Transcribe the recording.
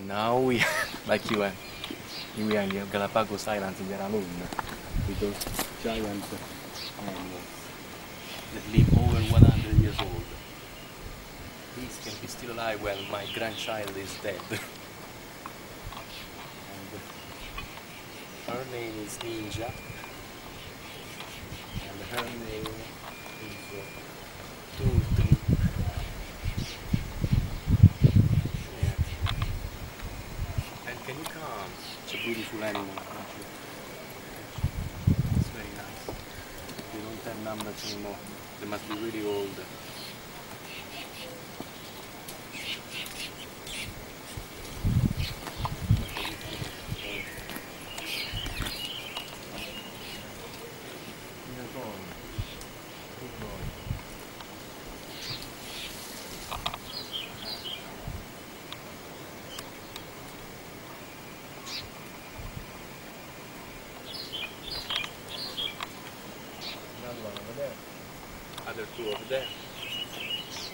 And now we, like you are, we are in the Galapagos Islands in Yaralun with those giant animals that uh, live over 100 years old. These can be still alive when my grandchild is dead. and uh, her name is Ninja. And her name is uh, Turtli. Yeah. And can you come? It's a beautiful animal. aren't you? It's very nice. They don't have numbers anymore. They must be really old. Good boy. Good boy. Another one over there. Other two over there.